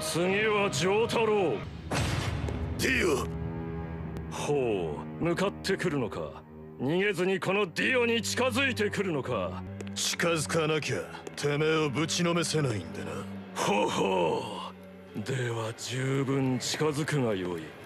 次は丈太郎。ディオ。ほう向かってくるのか。逃げずにこのディオに近づいてくるのか。近づかなきゃてめえをぶちのめせないんでな。ほほう。では十分近づくがよい。